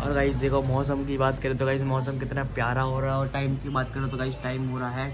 और गाइस देखो, मौसम की बात करें तो गाइस मौसम कितना प्यारा हो रहा है और टाइम की बात करें तो गाइस टाइम हो रहा है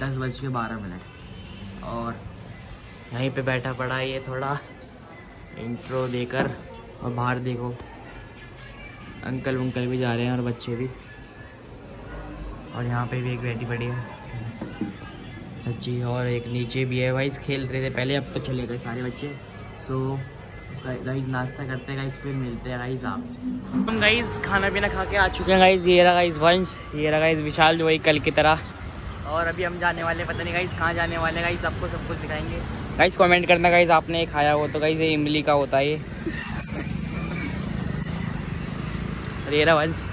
दस बज के बारह मिनट। और यहीं पे बैठा पड़ा ये थोड़ा इंट्रो देकर और बाहर देखो, अंकल वंकल भी जा रहे हैं और बच्चे भी। और यहाँ पे भी एक बेटी पड़ी है। बच्ची और एक नीचे भी है भाई, खेल रहे थे पहले, अब तो चले गए सारे बच्चे। सो गाइस नाश्ता करते हैं गाइस फिर मिलते हैं गाइस आपसे। हम गाइस खाना पीना खा के आ चुके हैं गाइस ये रहा गाइस वंश, ये रहा गाइस विशाल जो वही कल की तरह। और अभी हम जाने वाले पता नहीं गाइस कहाँ जाने वाले गाइस आपको सब कुछ दिखाएँगे। गाइस कमेंट करना गाइस आपने खाया हो तो गाइस ये इमली का होता है ये। रहा, वंश।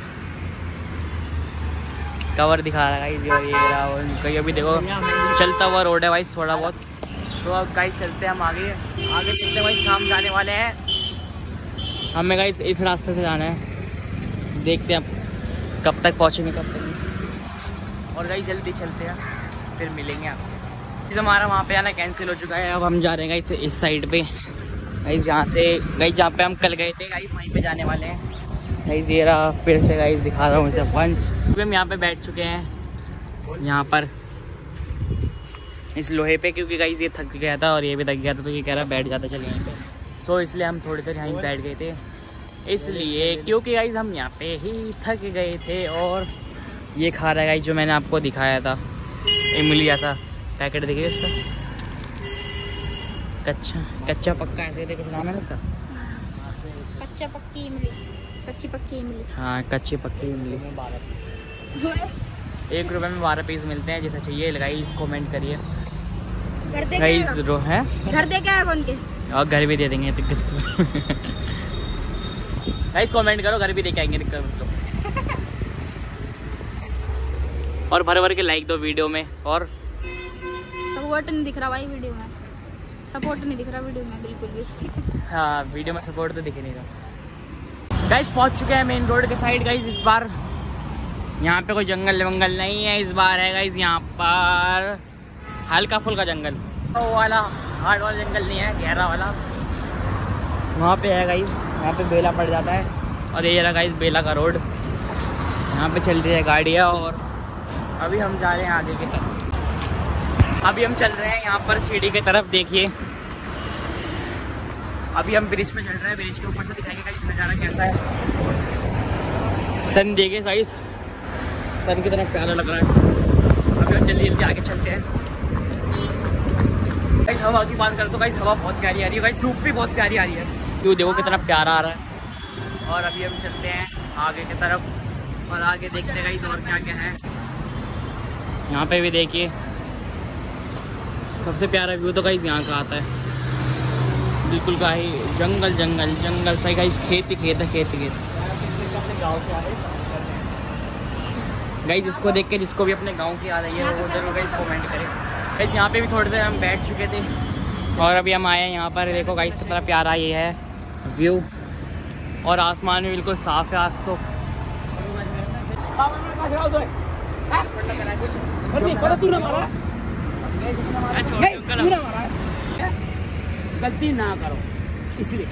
कवर दिखा रहा और ये रहा, वंश। कहीं अभी देखो, चलता हुआ रोड है गाइस थोड़ा बहुत। तो अब गाइस चलते हैं हम आगे। आगे चलते गाइस हम जाने वाले हैं। हमें गाइस इस रास्ते से जाना है। देखते हैं कब तक पहुँचेंगे, कब तक और गाइस जल्दी चलते हैं, फिर मिलेंगे आपसे। हमारा वहाँ पे आना कैंसिल हो चुका है। अब हम जा रहे हैं गाइस इस साइड पे। गाइस यहाँ से गाइस जहाँ पे हम कल गए थे गाइस वहीं पे जाने वाले हैं। गाइस ये रहा, फिर से गाइस दिखा रहा हूँ इसे अभी हम यहाँ पे बैठ चुके हैं, यहाँ पर। इस लोहे पे क्योंकि गाइस ये थक गया था और ये भी थक गया था तो ये कह रहा बैठ जाता चल यहीं पे। सो इसलिए हम थोड़ी देर यहीं बैठ गए थे। इसलिए क्योंकि गाइस हम यहाँ पे ही थक गए थे और ये खा रहा है गाइस जो मैंने आपको दिखाया था। इमली ऐसा पैकेट देखिए इसका। कच्चा कच्चा पक्का ऐसे देखो नाम है इसका? कच्चा पक्की इमली कच्ची पक्की इमली। हाँ कच्ची पक्की इमली। एक रुपए में बारह पीस मिलते हैं जैसा चाहिए। गाइस कमेंट करिए। है? घर दे के आएगा उनके? और घर भी दे देंगे दिक्कत गाइस कमेंट करो घर भी दे के आएँगे दिक्कत लो और भर भर के लाइक दो वीडियो में और सपोर्ट नहीं दिख रहा भाई वीडियो में। सपोर्ट नहीं दिख रहा वीडियो में बिल्कुल भी। हाँ वीडियो में सपोर्ट तो दिख नहीं रहा। गाइस पहुँच चुके हैं मेन रोड के साइड गाइस इस बार। यहाँ पे कोई जंगल वंगल नहीं है इस बार है गाइस यहाँ पर हल्का फुल्का जंगल। वो वाला हार्ड वाला जंगल नहीं है, गहरा वाला। वहाँ पे है गाइस यहाँ पे बेला पड़ जाता है। और ये रहा गाइस बेला का रोड यहाँ पे चल रही है गाड़ियाँ और अभी हम जा रहे हैं आगे की तरफ़। अभी हम चल रहे हैं यहाँ पर सीढ़ी की तरफ़, देखिए। अभी हम ब्रिज पे चल रहे हैं, ब्रिज के ऊपर से दिखाएँगे नज़ारा कैसा है। सन देखिए गाइस सन की तरफ़ प्यारा लग रहा है। अभी हम जल्दी जल्दी आगे चलते हैं। गाइस हवा की बात करें तो गाइस हवा बहुत प्यारी आ रही है। गाइस धूप भी बहुत प्यारी आ रही है। क्यों देखो कितना प्यारा आ रहा है। और अभी हम चलते हैं आगे की तरफ़। और आगे देखते हैं और क्या क्या है। यहाँ पे भी देखिए। सबसे प्यारा व्यू तो गाइस यहाँ का आता है। बिल्कुल का ही जंगल जंगल जंगल। सही गाइस खेत ही खेत है, खेत ही? खेत जिसको देख के जिसको भी अपने गाँव की आ रही है, वो ज़रूर गाइस कमेंट करें। गाइस यहाँ पे भी थोड़ी देर हम बैठ चुके थे। और अभी हम आए हैं यहाँ पर। देखो गाइस कितना प्यारा ये है। व्यू और आसमान भी बिल्कुल साफ़ है आज तो। गलती ना करो। इसलिए।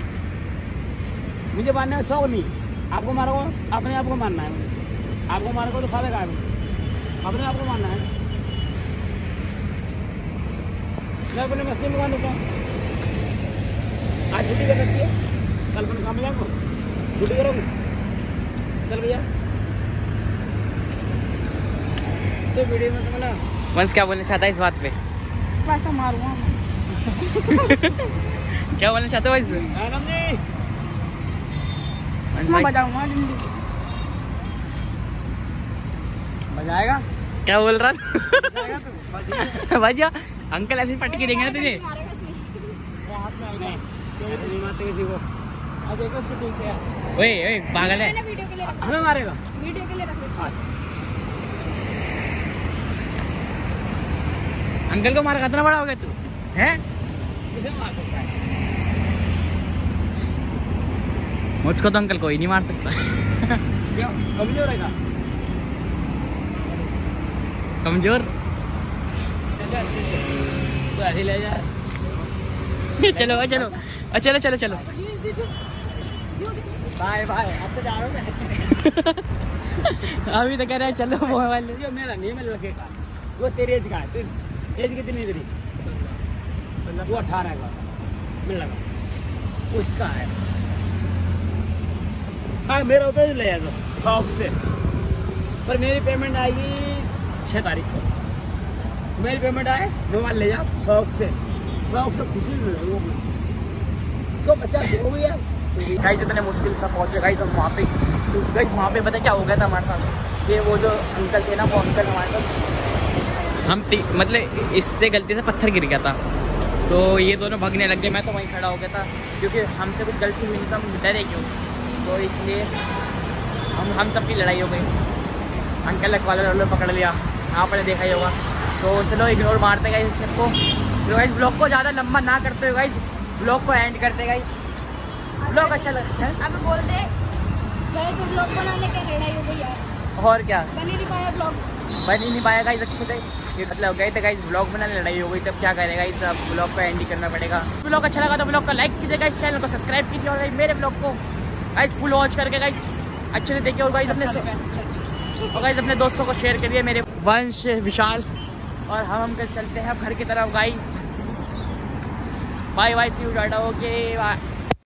मुझे मानना है शौक नहीं। आपको मारो अपने आप को मारना है। मुझे आपको मारो तो फ़ायदा का है अपने आप को मारना है। मैं अपने मस्ती में मानू का आज छुट्टी कर सकती है। कल अपन काम में जाऊँगा छुट्टी करोगे? चल भैया। तो वीडियो में तो वंश क्या बोलना चाहता है इस बात पे? वैसा मारूँगा क्या बोलना चाहते हो वंश? आनंद जी वंश मैं भाई, बजाऊँगा बजाएगा? क्या बोल रहा तू? बजा। अंकल ऐसी पटकी देंगे ना तुझे। ओए ओए पागल है। हमें मारेगा। वीडियो के लिए अंकल को मार कितना बड़ा हो गया तू? है? मुझको तो अंकल कोई नहीं मार सकता। कमज़ोर रहेगा? कमज़ोर। तो चलो। चलो चलो चलो चलो। Bye bye. तो जा रहा हूँ अभी तो कह रहे हैं चलो जो मेरा नहीं मिल लगेगा वो तेरे एज का है। एज कितनी है तेरी वो अठारह का। मिल लगा उसका है। हाँ मेरा ले जाएगा शौक से। पर मेरी पेमेंट आएगी छः तारीख को। मेरी पेमेंट आए मोबाइल ले जाओ शौक से। शौक से खुशी मिल तो बच्चा हो गया गाइस इतने मुश्किल से पहुँचे। गाइस हम वहाँ पे तो गाइस वहाँ पे पता क्या हो गया था हमारे साथ? ये वो जो अंकल थे ना, वो अंकल हमारे साथ हम मतलब इससे गलती से पत्थर गिर गया था। तो ये दोनों भागने लग गए। मैं तो वहीं खड़ा हो गया था। क्योंकि हमसे कुछ गलती हुई नहीं तो हम डरे क्यों? तो इसलिए हम हम सबकी लड़ाई हो गई। अंकल ने कॉलर वॉलर पकड़ लिया। आपने देखा ही होगा तो चलो इग्नोर मारते गए इस सबको तो गाइस ब्लॉग को ज़्यादा लंबा ना करते हुए गाइस ब्लॉग को एंड करते गाइस ब्लॉग अच्छा लगता है। अब बोल दे गए तो ब्लॉग बनाने के लड़ाई हो गई यार और क्या? बन ही नहीं पाया ब्लॉग बन ही नहीं पाया गाइस अच्छे से। ये मतलब गए थे गाइस ब्लॉग बनाने लड़ाई हो गई तब क्या करेगा इस ब्लॉग को एंड ही करना पड़ेगा। ब्लॉग अच्छा लगा तो ब्लॉग को लाइक कीजिएगा इस चैनल को सब्सक्राइब कीजिए और मेरे ब्लॉग को गाइस फुल वॉच करके गाइस अच्छे से देखिए और गाइस अपने और गाइस अपने दोस्तों को शेयर करिए मेरे वंश, विशाल। और हम हम चलते हैं घर की तरफ़ guy bye bye see you data okay bye